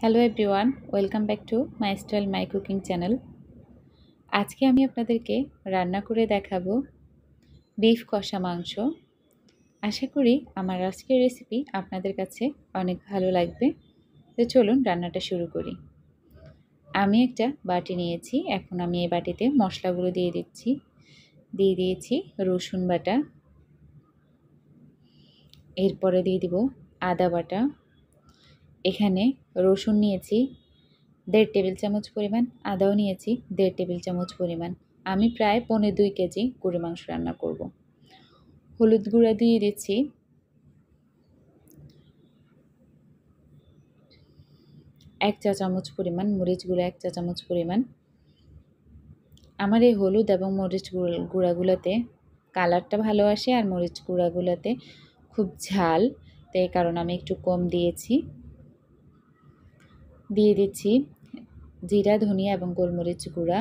Hello everyone welcome back to my style my cooking channel আজকে আমি আপনাদেরকে রান্না করে দেখাবো বিফ কষা মাংস। আশা করি আমার আজকের রেসিপি আপনাদের কাছে অনেক ভালো লাগবে। তো চলুন রান্নাটা শুরু করি। আমি একটা বাটি নিয়েছি, এখন আমি এই বাটিতে মশলাগুলো দিয়ে দিচ্ছি। দিয়ে দিয়েছি রসুন বাটা। এরপরে দিয়ে দিব আদা বাটা। এখানে রসুন নিয়েছি, দেড় টেবিল চামচ পরিমাণ, আদাও নিয়েছি, দেড় টেবিল চামচ পরিমাণ। আমি প্রায় পনেরো দুই কেজি গরু মাংস রান্না করব। হলুদ গুঁড়া দিয়ে দিচ্ছি। এক চা চামচ পরিমাণ মরিচ গুঁড়া, এক চা চামচ পরিমাণ। আমার এই হলুদ এবং মরিচ গুঁড়াগুলোতে কালারটা ভালো আসে আর মরিচ গুঁড়াগুলোতে খুব ঝাল, তো এই কারণে আমি একটু কম দিয়েছি। দিয়ে দিচ্ছি জিরা, ধনিয়া এবং গোলমরিচ গুঁড়া।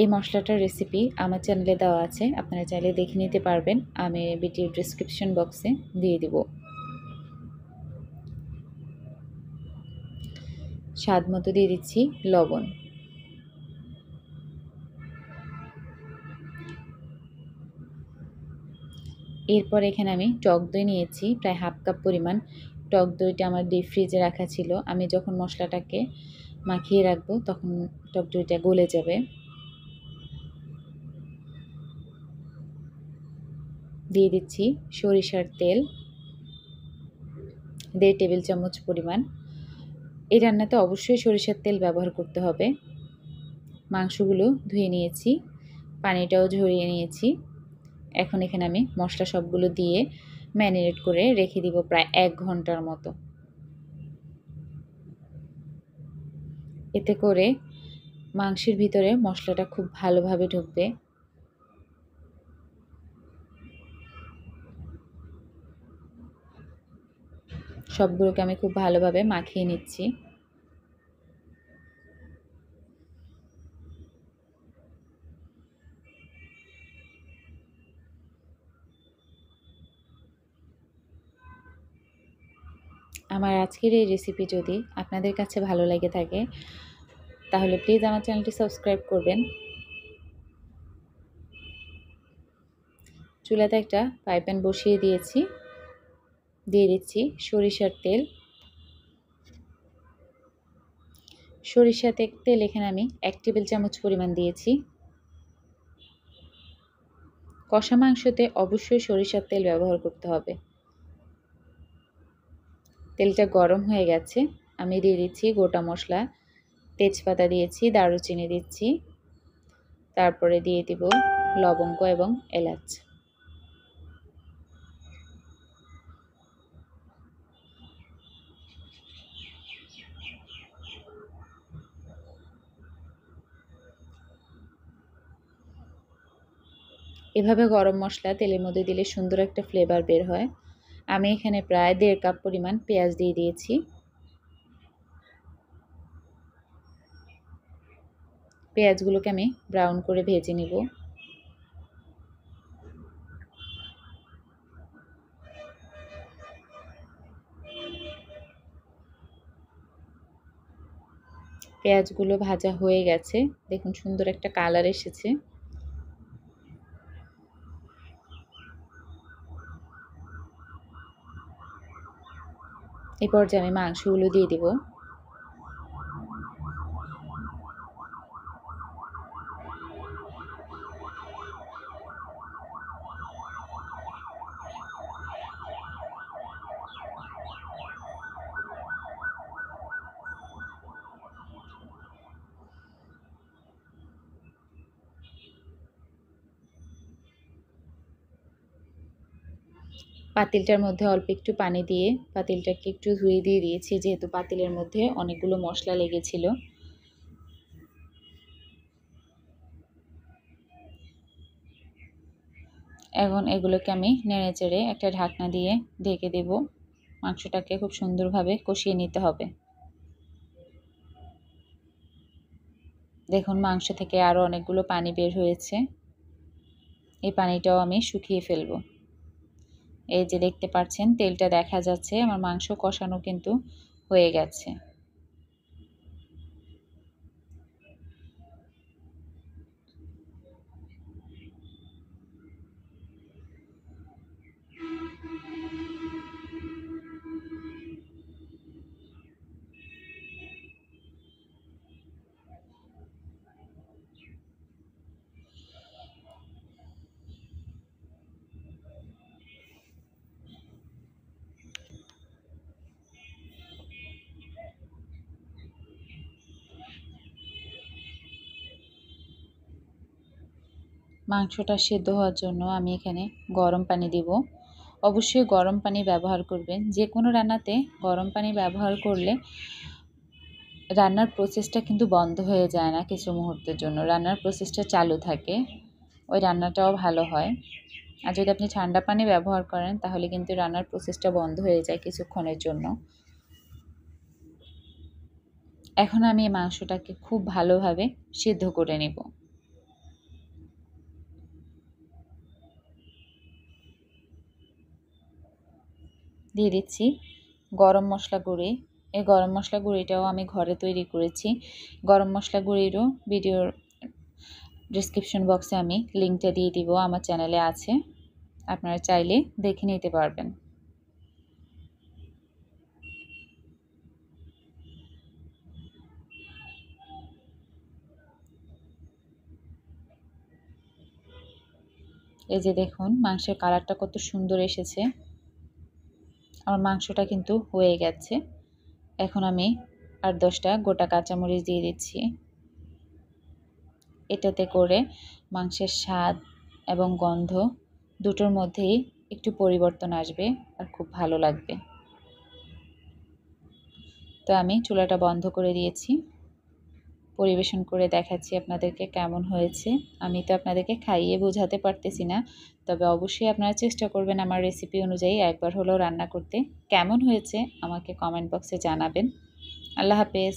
এই মশলাটার রেসিপি আমার চ্যানেলে দেওয়া আছে, আপনারা চাইলে দেখে নিতে পারবেন। আমি ভিডিও ডিসক্রিপশন বক্সে দিয়ে দিব। স্বাদ মতো দিয়ে দিচ্ছি লবণ। এরপর এখানে আমি টক দই নিয়েছি, প্রায় হাফ কাপ পরিমাণ। টক দইটা আমার ডিপ ফ্রিজে রাখা ছিল। আমি যখন মশলাটাকে মাখিয়ে রাখব, তখন টক দইটা গলে যাবে। দিয়ে দিচ্ছি সরিষার তেল, দেড় টেবিল চামচ পরিমাণ। এই রান্নাতে অবশ্যই সরিষার তেল ব্যবহার করতে হবে। মাংসগুলো ধুয়ে নিয়েছি, পানিটাও ঝরিয়ে নিয়েছি। এখন এখানে আমি মশলা সবগুলো দিয়ে ম্যারিনেট করে রেখে দিব প্রায় এক ঘণ্টার মতো। এতে করে মাংসের ভিতরে মশলাটা খুব ভালোভাবে ঢুকবে। সবগুলোকে আমি খুব ভালোভাবে মাখিয়ে নিচ্ছি। আমার আজকের এই রেসিপি যদি আপনাদের কাছে ভালো লেগে থাকে, তাহলে প্লিজ আমার চ্যানেলটি সাবস্ক্রাইব করবেন। চুলাতে একটা পাইপ্যান বসিয়ে দিয়েছি। দিয়ে দিচ্ছি সরিষার তেল। সরিষা তেল এখানে আমি এক টেবিল চামচ পরিমাণ দিয়েছি। কষা মাংসতে অবশ্যই সরিষার তেল ব্যবহার করতে হবে। তেলটা গরম হয়ে গেছে। আমি দিয়ে দিচ্ছি গোটা মশলা। তেজপাতা দিয়েছি, দারুচিনি দিচ্ছি। তারপরে দিয়ে দিব লবঙ্গ এবং এলাচ। এভাবে গরম মশলা তেলের মধ্যে দিলে সুন্দর একটা ফ্লেভার বের হয়। আমি এখানে প্রায় দেড় কাপ পরিমাণ পেঁয়াজ দিয়ে দিয়েছি। পেঁয়াজগুলোকে আমি ব্রাউন করে ভেজে নিব। পেঁয়াজগুলো ভাজা হয়ে গেছে। দেখুন, সুন্দর একটা কালার এসেছে। এই যে আমি মাংসগুলো দিয়ে দিব। পাতিলটার মধ্যে অল্প একটু পানি দিয়ে, পাতিলটাকে একটু ধুয়ে দিয়ে দিয়েছি, যেহেতু পাতিলের মধ্যে অনেকগুলো মশলা লেগেছিল। এখন এগুলোকে আমি নেড়ে চেড়ে একটা ঢাকনা দিয়ে ঢেকে দেব। মাংসটাকে খুব সুন্দরভাবে কষিয়ে নিতে হবে। দেখুন, মাংস থেকে আরও অনেকগুলো পানি বের হয়েছে। এই পানিটাও আমি শুকিয়ে ফেলব। এই যে দেখতে পাচ্ছেন তেলটা দেখা যাচ্ছে আমার মাংস কষানো কিন্তু হয়ে গেছে। মাংসটা সেদ্ধ হওয়ার জন্য আমি এখানে গরম পানি দিব। অবশ্যই গরম পানি ব্যবহার করবেন। যে কোনো রান্নাতে গরম পানি ব্যবহার করলে রান্নার প্রসেসটা কিন্তু বন্ধ হয়ে যায় না কিছু মুহূর্তের জন্য। রান্নার প্রসেসটা চালু থাকে। ওই রান্নাটাও ভালো হয়। আর যদি আপনি ঠান্ডা পানি ব্যবহার করেন, তাহলে কিন্তু রান্নার প্রসেসটা বন্ধ হয়ে যায় কিছুক্ষণের জন্য। এখন আমি এই মাংসটাকে খুব ভালোভাবে সিদ্ধ করে নেব। দিয়ে দিচ্ছি গরম মশলা গুঁড়ি। এই গরম মশলা গুঁড়িটাও আমি ঘরে তৈরি করেছি। গরম মশলা গুঁড়িরও ভিডিওর ডিসক্রিপশন বক্সে আমি লিঙ্কটা দিয়ে দিব, আমার চ্যানেলে আছে। আপনারা চাইলে দেখে নিতে পারবেন। এই যে দেখুন, মাংসের কালারটা কত সুন্দর এসেছে। আমার মাংসটা কিন্তু হয়ে গেছে। এখন আমি আর দশটা গোটা কাঁচামরিচ দিয়ে দিচ্ছি। এটাতে করে মাংসের স্বাদ এবং গন্ধ দুটোর মধ্যেই একটু পরিবর্তন আসবে আর খুব ভালো লাগবে। তো আমি চুলাটা বন্ধ করে দিয়েছি। পরিবেশন করে দেখাচ্ছি আপনাদেরকে কেমন হয়েছে। আমি তো আপনাদেরকে খাইয়ে বোঝাতে পারতেছি না, তবে অবশ্যই আপনারা চেষ্টা করবেন আমার রেসিপি অনুযায়ী একবার হলেও রান্না করতে। কেমন হয়েছে আমাকে কমেন্ট বক্সে জানাবেন। আল্লাহ হাফেজ।